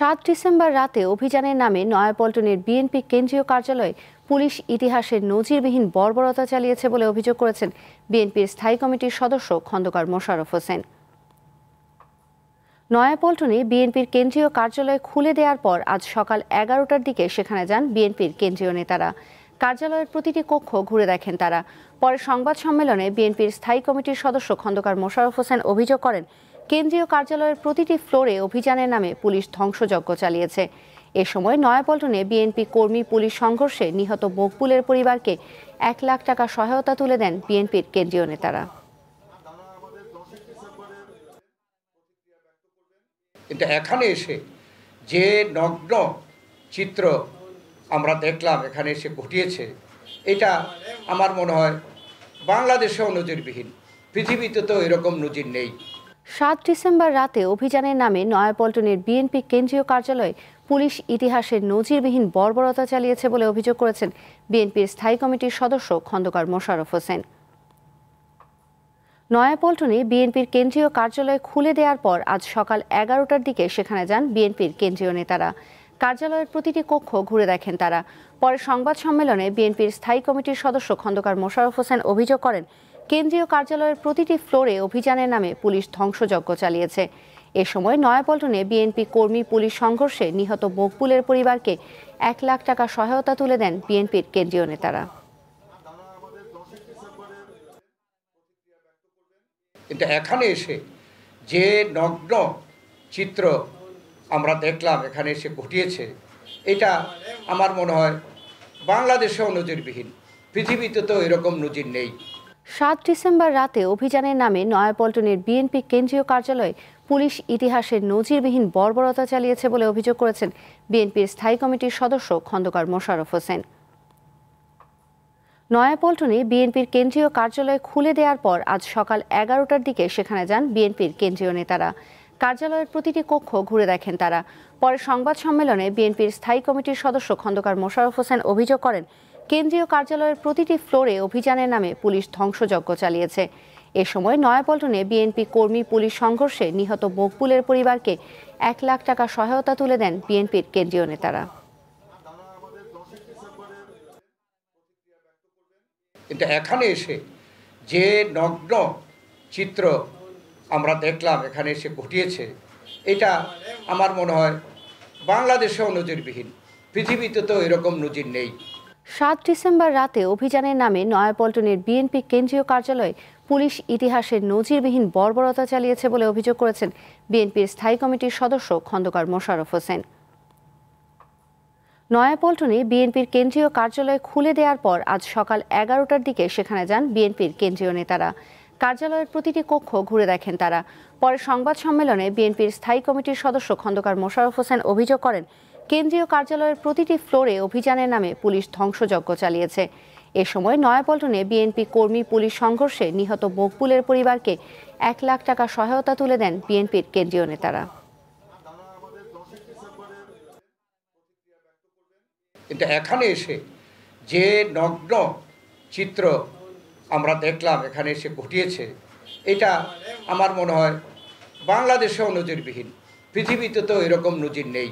সাত ডিসেম্বর রাতে অভিযানের নামে নয়াপল্টনের বিএনপি কেন্দ্রীয় কার্যালয়ে পুলিশ ইতিহাসের নজিরবিহীন বর্বরতা চালিয়েছে বলে অভিযোগ করেছেন বিএনপির স্থায়ী কমিটির সদস্য খন্দকার মোশাররফ হোসেন। নয়াপল্টনে বিএনপির কেন্দ্রীয় কার্যালয় খুলে দেওয়ার পর আজ সকাল এগারোটার দিকে সেখানে যান বিএনপির কেন্দ্রীয় নেতারা। কার্যালয়ের প্রতিটি কক্ষ ঘুরে দেখেন তারা। পরে সংবাদ সম্মেলনে বিএনপির স্থায়ী কমিটির সদস্য খন্দকার মোশাররফ হোসেন অভিযোগ করেন কেন্দ্রীয় কার্যালয়ের প্রতিটি ফ্লোরে অভিযানের নামে পুলিশ ধ্বংসযজ্ঞ চালিয়েছে। এ সময় নয়াপল্টনে বিএনপি কর্মী পুলিশ সংঘর্ষে নিহত মকবুলের পরিবারকে এক লাখ টাকা সহায়তা তুলে দেন বিএনপির কেন্দ্রীয় নেতারা। কিন্তু এখানে এসে যে নগ্ন চিত্র আমরা দেখলাম, এখানে এসে ঘটিয়েছে, এটা আমার মনে হয় বাংলাদেশেও নজিরবিহীন। পৃথিবীতে তো এরকম নজির নেই। সাত ডিসেম্বর রাতে অভিযানের নামে নয়াপল্টনের বিএনপি কেন্দ্রীয় কার্যালয়ে পুলিশ ইতিহাসের নজিরবিহীন বর্বরতা চালিয়েছে বলে অভিযোগ করেছেন বিএনপির স্থায়ী কমিটির সদস্য খন্দকার মোশাররফ হোসেন। নয়াপল্টনে বিএনপির কেন্দ্রীয় কার্যালয় খুলে দেওয়ার পর আজ সকাল এগারোটার দিকে সেখানে যান বিএনপির কেন্দ্রীয় নেতারা। কার্যালয়ের প্রতিটি কক্ষ ঘুরে দেখেন তারা। পরে সংবাদ সম্মেলনে বিএনপির স্থায়ী কমিটির সদস্য খন্দকার মোশাররফ হোসেন অভিযোগ করেন কেন্দ্রীয় কার্যালয়ের প্রতিটি ফ্লোরে অভিযানের নামে পুলিশ ধ্বংসযজ্ঞ চালিয়েছে। এ সময় নয়াপল্টনে বিএনপি কর্মী পুলিশ সংঘর্ষে নিহত মকবুলের পরিবারকে এক লাখ টাকা সহায়তা তুলে দেন বিএনপির কেন্দ্রীয় নেতারা। কিন্তু এখানে এসে যে নগ্ন চিত্র আমরা দেখলাম, এখানে এসে ঘটিয়েছে, এটা আমার মনে হয় বাংলাদেশেও নজিরবিহীন। পৃথিবীতে তো এরকম নজির নেই। সাত ডিসেম্বর রাতে অভিযানের নামে নয়াপল্টনের বিএনপি কেন্দ্রীয় কার্যালয়ে পুলিশ ইতিহাসের নজিরবিহীন বর্বরতা চালিয়েছে বলে অভিযোগ করেছেন বিএনপির স্থায়ী কমিটির সদস্য খন্দকার মোশাররফ হোসেন। নয়াপল্টনে বিএনপির কেন্দ্রীয় কার্যালয় খুলে দেওয়ার পর আজ সকাল এগারোটার দিকে সেখানে যান বিএনপির কেন্দ্রীয় নেতারা। কার্যালয়ের প্রতিটি কক্ষ ঘুরে দেখেন তারা। পরে সংবাদ সম্মেলনে বিএনপির স্থায়ী কমিটির সদস্য খন্দকার মোশাররফ হোসেন অভিযোগ করেন কেন্দ্রীয় কার্যালয়ের প্রতিটি ফ্লোরে অভিযানের নামে পুলিশ ধ্বংসযজ্ঞ চালিয়েছে। এ সময় নয়াপল্টনে বিএনপি কর্মী পুলিশ সংঘর্ষে নিহত মকবুলের পরিবারকে এক লাখ টাকা সহায়তা তুলে দেন বিএনপির কেন্দ্রীয় নেতারা। কিন্তু এখানে এসে যে নগ্ন চিত্র আমরা দেখলাম, এখানে এসে ঘটিয়েছে, এটা আমার মনে হয় বাংলাদেশেও নজিরবিহীন। পৃথিবীতে তো এরকম নজির নেই। সাত ডিসেম্বর রাতে অভিযানের নামে নয়াপল্টনের বিএনপি কেন্দ্রীয় কার্যালয়ে পুলিশ ইতিহাসের নজিরবিহীন বর্বরতা চালিয়েছে বলে অভিযোগ করেছেন বিএনপির স্থায়ী কমিটির সদস্য খন্দকার মোশাররফ হোসেন। নয়াপল্টনে বিএনপির কেন্দ্রীয় কার্যালয় খুলে দেওয়ার পর আজ সকাল এগারোটার দিকে সেখানে যান বিএনপির কেন্দ্রীয় নেতারা। কার্যালয়ের প্রতিটি কক্ষ ঘুরে দেখেন তারা। পরে সংবাদ সম্মেলনে বিএনপির স্থায়ী কমিটির সদস্য খন্দকার মোশাররফ হোসেন অভিযোগ করেন কেন্দ্রীয় কার্যালয়ের প্রতিটি ফ্লোরে অভিযানের নামে পুলিশ ধ্বংসযজ্ঞ চালিয়েছে। এ সময় নয়াপল্টনে বিএনপি কর্মী পুলিশ সংঘর্ষে নিহত মকবুলের পরিবারকে এক লাখ টাকা সহায়তা তুলে দেন বিএনপির কেন্দ্রীয় নেতারা। কিন্তু এখানে এসে যে নগ্ন চিত্র আমরা দেখলাম, এখানে এসে ঘটিয়েছে, এটা আমার মনে হয় বাংলাদেশেও নজিরবিহীন। পৃথিবীতে তো এরকম নজির নেই।